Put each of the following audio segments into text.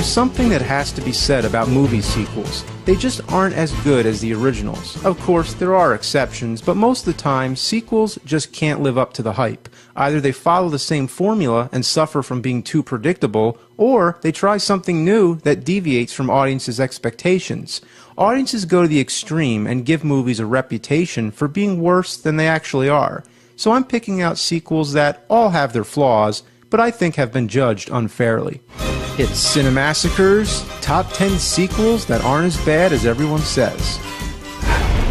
There's something that has to be said about movie sequels. They just aren't as good as the originals. Of course, there are exceptions, but most of the time, sequels just can't live up to the hype. Either they follow the same formula and suffer from being too predictable, or they try something new that deviates from audiences' expectations. Audiences go to the extreme and give movies a reputation for being worse than they actually are. So I'm picking out sequels that all have their flaws, but I think have been judged unfairly. It's Cinemassacre's top 10 sequels that aren't as bad as everyone says.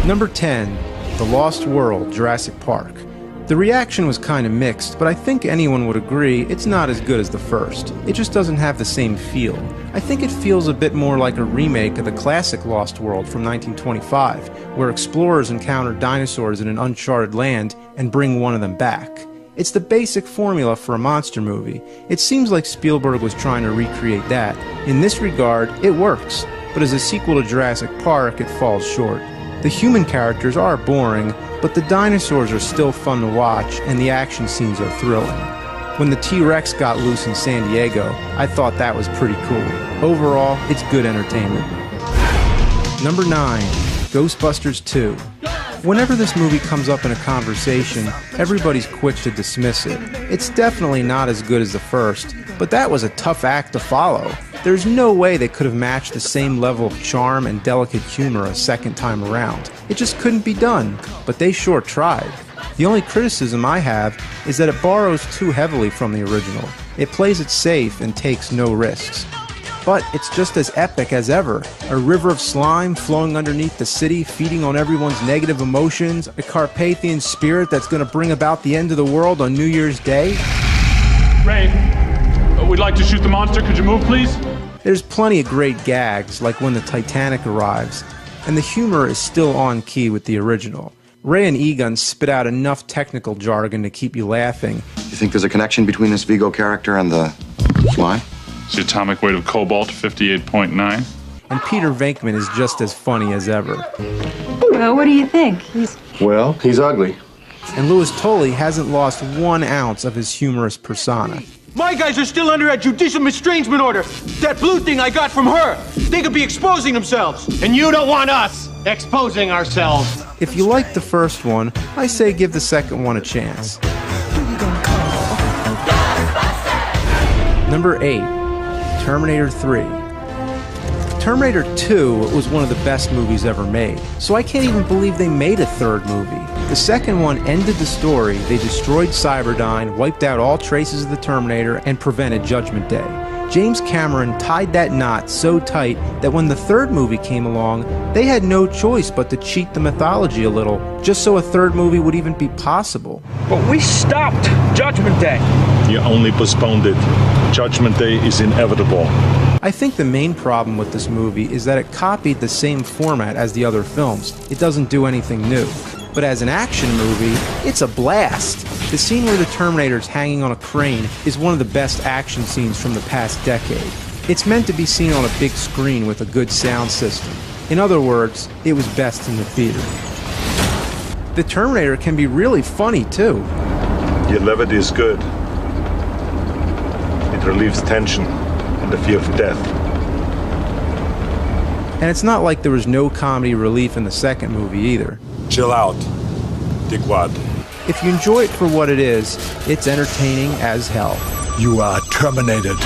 Number 10, The Lost World, Jurassic Park. The reaction was kind of mixed, but I think anyone would agree it's not as good as the first. It just doesn't have the same feel. I think it feels a bit more like a remake of the classic Lost World from 1925, where explorers encounter dinosaurs in an uncharted land and bring one of them back. It's the basic formula for a monster movie. It seems like Spielberg was trying to recreate that. In this regard, it works, but as a sequel to Jurassic Park, it falls short. The human characters are boring, but the dinosaurs are still fun to watch, and the action scenes are thrilling. When the T Rex got loose in San Diego, I thought that was pretty cool. Overall, it's good entertainment. Number 9 Ghostbusters 2. Whenever this movie comes up in a conversation, everybody's quick to dismiss it. It's definitely not as good as the first, but that was a tough act to follow. There's no way they could have matched the same level of charm and delicate humor a second time around. It just couldn't be done, but they sure tried. The only criticism I have is that it borrows too heavily from the original. It plays it safe and takes no risks. But it's just as epic as ever. A river of slime flowing underneath the city, feeding on everyone's negative emotions, a Carpathian spirit that's going to bring about the end of the world on New Year's Day. Ray, uh, we'd like to shoot the monster. Could you move, please? There's plenty of great gags, like when the Titanic arrives, and the humor is still on key with the original. Ray and Egon spit out enough technical jargon to keep you laughing. You think there's a connection between this Vigo character and the fly? The atomic weight of cobalt, 58.9. And Peter Venkman is just as funny as ever. Well, what do you think? He's Well, he's ugly. And Louis Tully hasn't lost one ounce of his humorous persona. My guys are still under a judicial estrangement order. That blue thing I got from her. They could be exposing themselves. And you don't want us exposing ourselves. If you like the first one, I say give the second one a chance. Number 8 Terminator 3. Terminator 2 was one of the best movies ever made, so I can't even believe they made a third movie. The second one ended the story, they destroyed Cyberdyne, wiped out all traces of the Terminator, and prevented Judgment Day. James Cameron tied that knot so tight that when the third movie came along, they had no choice but to cheat the mythology a little, just so a third movie would even be possible. But we stopped Judgment Day. You only postponed it. Judgment Day is inevitable. I think the main problem with this movie is that it copied the same format as the other films. It doesn't do anything new. But as an action movie, it's a blast. The scene where the Terminator is hanging on a crane is one of the best action scenes from the past decade. It's meant to be seen on a big screen with a good sound system. In other words, it was best in the theater. The Terminator can be really funny too. Your levity is good. It relieves tension and the fear of death. And it's not like there was no comedy relief in the second movie either. Chill out, dickwad. If you enjoy it for what it is, it's entertaining as hell. You are terminated.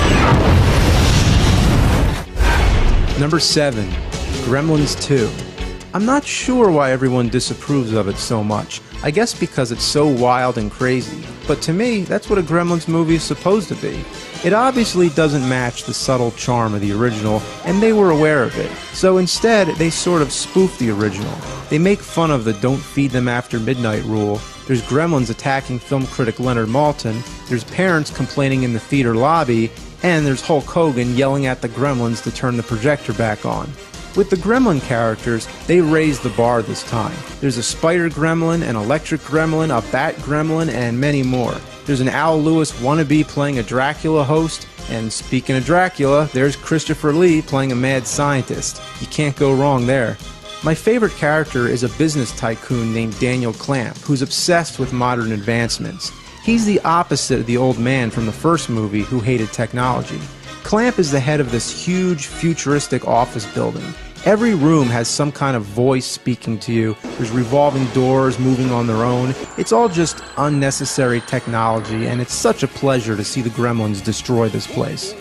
Number 7, Gremlins 2. I'm not sure why everyone disapproves of it so much. I guess because it's so wild and crazy. But to me, that's what a Gremlins movie is supposed to be. It obviously doesn't match the subtle charm of the original, and they were aware of it. So instead, they sort of spoof the original. They make fun of the don't feed them after midnight rule. There's gremlins attacking film critic Leonard Maltin. There's parents complaining in the theater lobby. And there's Hulk Hogan yelling at the gremlins to turn the projector back on. With the gremlin characters, they raised the bar this time. There's a spider gremlin, an electric gremlin, a bat gremlin, and many more. There's an Al Lewis wannabe playing a Dracula host, and speaking of Dracula, there's Christopher Lee playing a mad scientist. You can't go wrong there. My favorite character is a business tycoon named Daniel Clamp, who's obsessed with modern advancements. He's the opposite of the old man from the first movie who hated technology. Clamp is the head of this huge, futuristic office building. Every room has some kind of voice speaking to you. There's revolving doors moving on their own. It's all just unnecessary technology, and it's such a pleasure to see the gremlins destroy this place.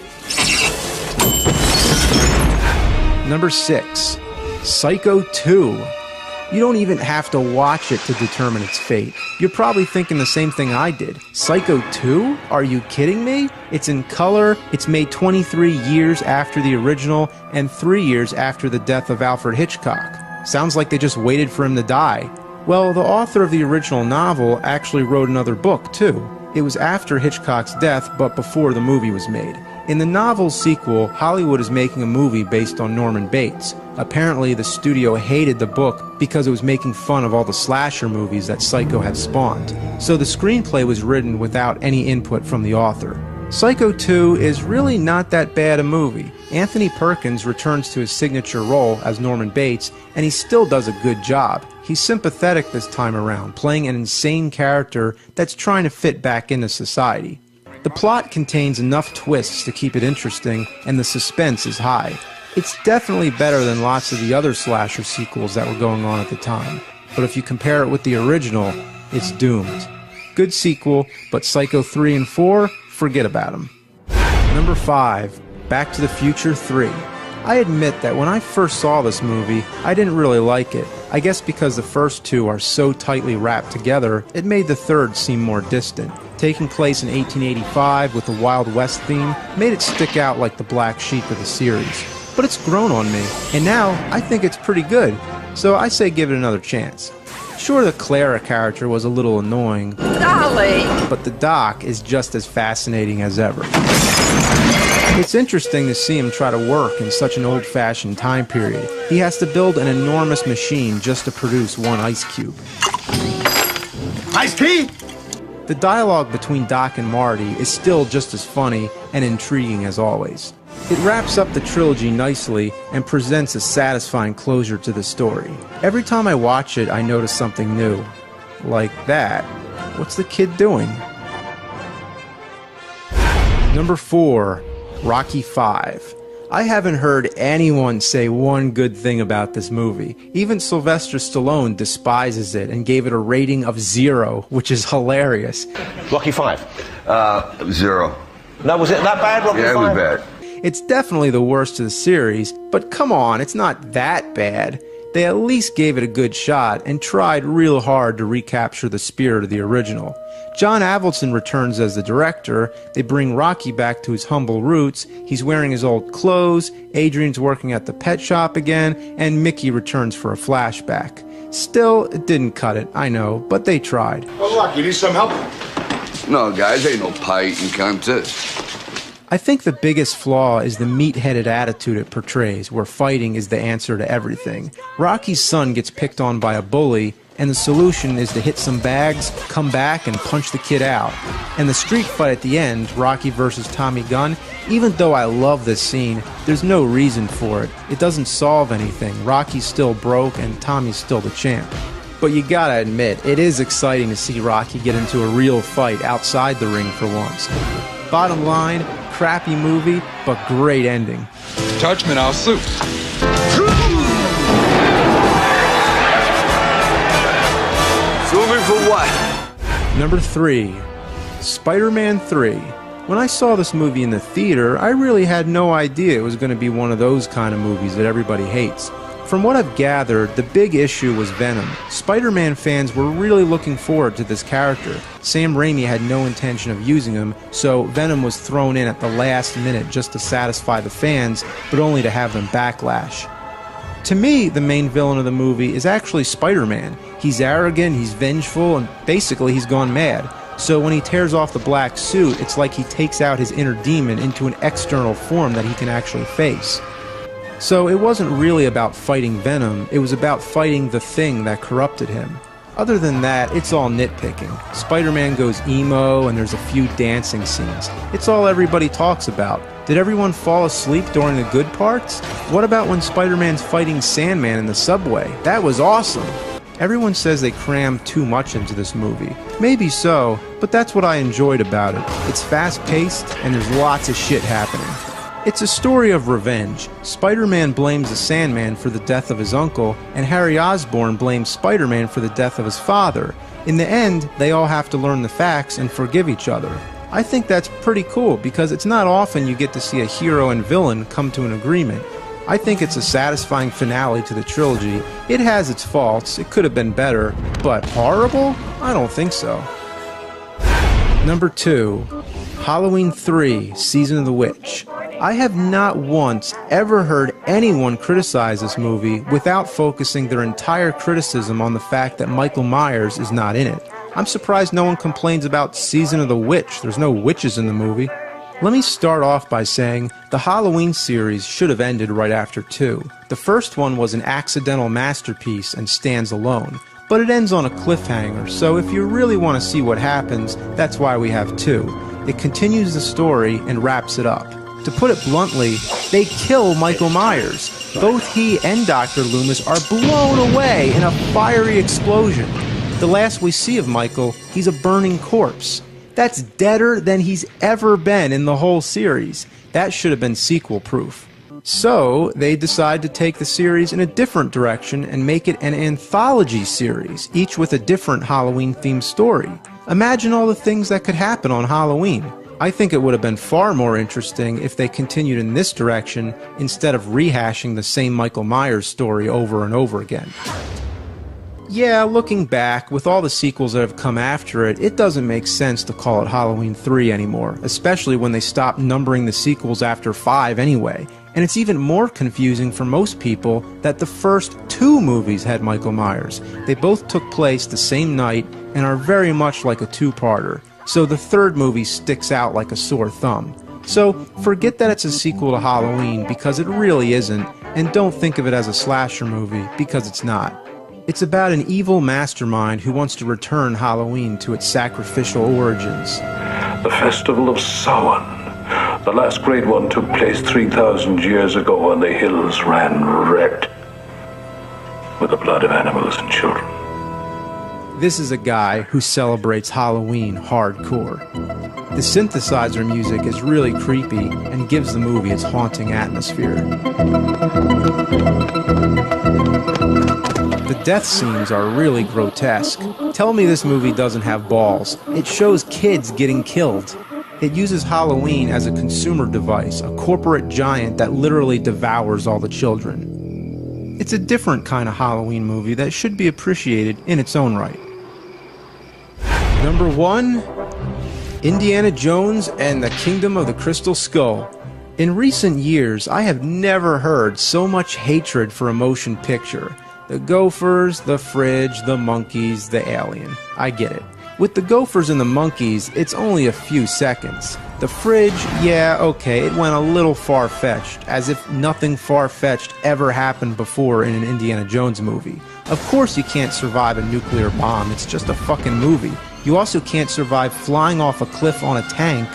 Number 6 Psycho 2. You don't even have to watch it to determine its fate. You're probably thinking the same thing I did. Psycho 2? Are you kidding me? It's in color, it's made 23 years after the original, and 3 years after the death of Alfred Hitchcock. Sounds like they just waited for him to die. Well, the author of the original novel actually wrote another book, too. It was after Hitchcock's death, but before the movie was made. In the novel's sequel, Hollywood is making a movie based on Norman Bates. Apparently, the studio hated the book because it was making fun of all the slasher movies that Psycho had spawned. So the screenplay was written without any input from the author. Psycho 2 is really not that bad a movie. Anthony Perkins returns to his signature role as Norman Bates, and he still does a good job. He's sympathetic this time around, playing an insane character that's trying to fit back into society. The plot contains enough twists to keep it interesting, and the suspense is high. It's definitely better than lots of the other slasher sequels that were going on at the time, but if you compare it with the original, it's doomed. Good sequel, but Psycho 3 and 4, forget about them. Number 5, Back to the Future 3. I admit that when I first saw this movie, I didn't really like it. I guess because the first two are so tightly wrapped together, it made the third seem more distant. Taking place in 1885 with the Wild West theme made it stick out like the black sheep of the series. But it's grown on me, and now I think it's pretty good, so I say give it another chance. Sure, the Clara character was a little annoying, Golly! but the Doc is just as fascinating as ever. It's interesting to see him try to work in such an old fashioned time period. He has to build an enormous machine just to produce one ice cube. Ice tea? The dialogue between Doc and Marty is still just as funny and intriguing as always. It wraps up the trilogy nicely and presents a satisfying closure to the story. Every time I watch it, I notice something new. Like that. What's the kid doing? Number 4 Rocky 5. I haven't heard anyone say one good thing about this movie. Even Sylvester Stallone despises it and gave it a rating of zero, which is hilarious. Rocky Five. Uh, zero. No, was it that bad, Rocky Yeah, it was Five? bad. It's definitely the worst of the series, but come on, it's not that bad. They at least gave it a good shot and tried real hard to recapture the spirit of the original. John Avildsen returns as the director. They bring Rocky back to his humble roots. He's wearing his old clothes. Adrian's working at the pet shop again, and Mickey returns for a flashback. Still, it didn't cut it, I know, but they tried. Oh, look, you need some help? No, guys, ain't no pie eating contest. I think the biggest flaw is the meat headed attitude it portrays, where fighting is the answer to everything. Rocky's son gets picked on by a bully, and the solution is to hit some bags, come back, and punch the kid out. And the street fight at the end, Rocky versus Tommy Gunn, even though I love this scene, there's no reason for it. It doesn't solve anything. Rocky's still broke, and Tommy's still the champ. But you gotta admit, it is exciting to see Rocky get into a real fight outside the ring for once. Bottom line, crappy movie, but great ending. Judgment, I'll suit. Sue me for what? Number 3 Spider Man 3. When I saw this movie in the theater, I really had no idea it was going to be one of those kind of movies that everybody hates. From what I've gathered, the big issue was Venom. Spider Man fans were really looking forward to this character. Sam Raimi had no intention of using him, so Venom was thrown in at the last minute just to satisfy the fans, but only to have them backlash. To me, the main villain of the movie is actually Spider Man. He's arrogant, he's vengeful, and basically he's gone mad. So when he tears off the black suit, it's like he takes out his inner demon into an external form that he can actually face. So it wasn't really about fighting Venom, it was about fighting the thing that corrupted him. Other than that, it's all nitpicking. Spider Man goes emo, and there's a few dancing scenes. It's all everybody talks about. Did everyone fall asleep during the good parts? What about when Spider Man's fighting Sandman in the subway? That was awesome! Everyone says they crammed too much into this movie. Maybe so, but that's what I enjoyed about it. It's fast paced, and there's lots of shit happening. It's a story of revenge. Spider Man blames the Sandman for the death of his uncle, and Harry Osborn blames Spider Man for the death of his father. In the end, they all have to learn the facts and forgive each other. I think that's pretty cool because it's not often you get to see a hero and villain come to an agreement. I think it's a satisfying finale to the trilogy. It has its faults, it could have been better, but horrible? I don't think so. Number 2 Halloween 3 Season of the Witch. I have not once ever heard anyone criticize this movie without focusing their entire criticism on the fact that Michael Myers is not in it. I'm surprised no one complains about Season of the Witch. There's no witches in the movie. Let me start off by saying the Halloween series should have ended right after 2. The first one was an accidental masterpiece and stands alone, but it ends on a cliffhanger, so if you really want to see what happens, that's why we have 2. It continues the story and wraps it up. To put it bluntly, they kill Michael Myers. Both he and Dr. Loomis are blown away in a fiery explosion. The last we see of Michael, he's a burning corpse. That's deader than he's ever been in the whole series. That should have been sequel proof. So, they decide to take the series in a different direction and make it an anthology series, each with a different Halloween themed story. Imagine all the things that could happen on Halloween. I think it would have been far more interesting if they continued in this direction instead of rehashing the same Michael Myers story over and over again. Yeah, looking back, with all the sequels that have come after it, it doesn't make sense to call it Halloween 3 anymore, especially when they stopped numbering the sequels after 5 anyway. And it's even more confusing for most people that the first two movies had Michael Myers. They both took place the same night and are very much like a two parter, so the third movie sticks out like a sore thumb. So forget that it's a sequel to Halloween because it really isn't, and don't think of it as a slasher movie because it's not. It's about an evil mastermind who wants to return Halloween to its sacrificial origins. The Festival of Samhain. The last great one took place 3,000 years ago and the hills ran red with the blood of animals and children. This is a guy who celebrates Halloween hardcore. The synthesizer music is really creepy and gives the movie its haunting atmosphere. The death scenes are really grotesque. Tell me this movie doesn't have balls. It shows kids getting killed. It uses Halloween as a consumer device, a corporate giant that literally devours all the children. It's a different kind of Halloween movie that should be appreciated in its own right. Number one Indiana Jones and the Kingdom of the Crystal Skull. In recent years, I have never heard so much hatred for a motion picture. The gophers, the fridge, the monkeys, the alien. I get it. With the gophers and the monkeys, it's only a few seconds. The fridge, yeah, okay, it went a little far fetched, as if nothing far fetched ever happened before in an Indiana Jones movie. Of course, you can't survive a nuclear bomb, it's just a fucking movie. You also can't survive flying off a cliff on a tank,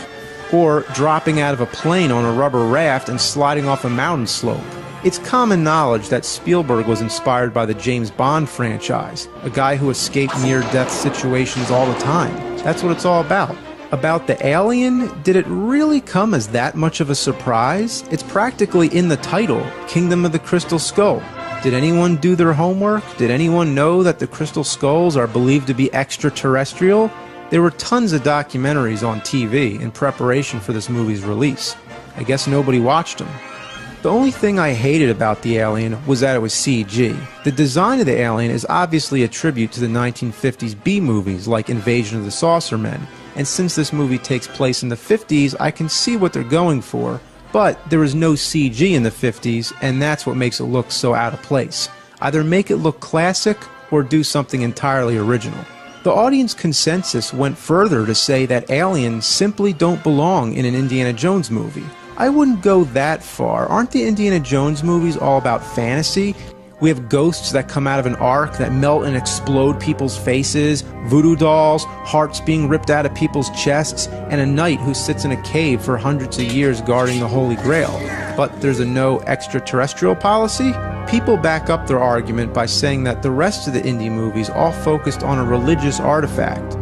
or dropping out of a plane on a rubber raft and sliding off a mountain slope. It's common knowledge that Spielberg was inspired by the James Bond franchise, a guy who escaped near death situations all the time. That's what it's all about. About the alien, did it really come as that much of a surprise? It's practically in the title Kingdom of the Crystal Skull. Did anyone do their homework? Did anyone know that the crystal skulls are believed to be extraterrestrial? There were tons of documentaries on TV in preparation for this movie's release. I guess nobody watched them. The only thing I hated about the alien was that it was CG. The design of the alien is obviously a tribute to the 1950s B movies like Invasion of the Saucer Men, and since this movie takes place in the 50s, I can see what they're going for, but there is no CG in the 50s, and that's what makes it look so out of place. Either make it look classic or do something entirely original. The audience consensus went further to say that aliens simply don't belong in an Indiana Jones movie. I wouldn't go that far. Aren't the Indiana Jones movies all about fantasy? We have ghosts that come out of an ark that melt and explode people's faces, voodoo dolls, hearts being ripped out of people's chests, and a knight who sits in a cave for hundreds of years guarding the Holy Grail. But there's a no extraterrestrial policy? People back up their argument by saying that the rest of the Indy movies all focused on a religious artifact.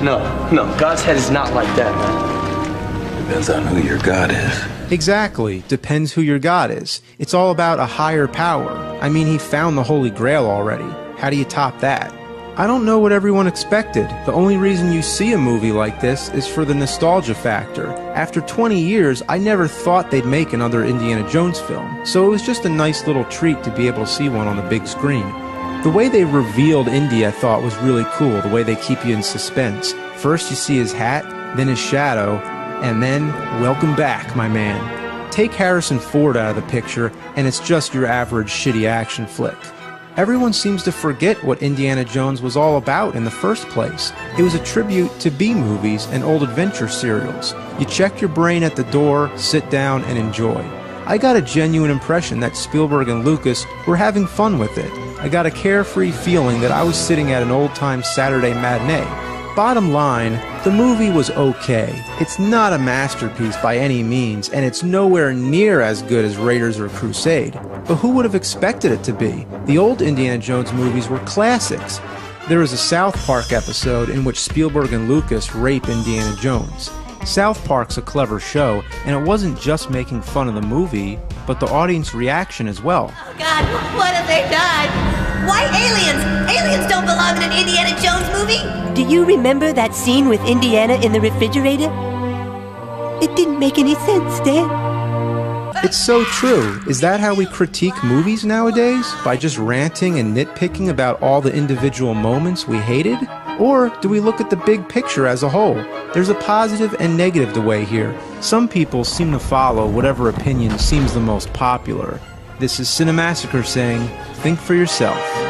No, no, God's head is not like that, man. Depends on who your God is. Exactly. Depends who your God is. It's all about a higher power. I mean, he found the Holy Grail already. How do you top that? I don't know what everyone expected. The only reason you see a movie like this is for the nostalgia factor. After 20 years, I never thought they'd make another Indiana Jones film, so it was just a nice little treat to be able to see one on the big screen. The way they revealed Indy I thought was really cool, the way they keep you in suspense. First you see his hat, then his shadow, and then, welcome back, my man. Take Harrison Ford out of the picture, and it's just your average shitty action flick. Everyone seems to forget what Indiana Jones was all about in the first place. It was a tribute to B movies and old adventure serials. You check your brain at the door, sit down, and enjoy. I got a genuine impression that Spielberg and Lucas were having fun with it. I got a carefree feeling that I was sitting at an old time Saturday matinee. Bottom line, the movie was okay. It's not a masterpiece by any means, and it's nowhere near as good as Raiders or Crusade. But who would have expected it to be? The old Indiana Jones movies were classics. There is a South Park episode in which Spielberg and Lucas rape Indiana Jones. South Park's a clever show, and it wasn't just making fun of the movie, but the audience reaction as well. Oh God, what have they done? Why aliens? Aliens don't belong in an Indiana Jones movie. Do you remember that scene with Indiana in the refrigerator? It didn't make any sense, Dan. It's so true. Is that how we critique movies nowadays? By just ranting and nitpicking about all the individual moments we hated? Or do we look at the big picture as a whole? There's a positive and negative to weigh here. Some people seem to follow whatever opinion seems the most popular. This is Cinemassacre saying, think for yourself.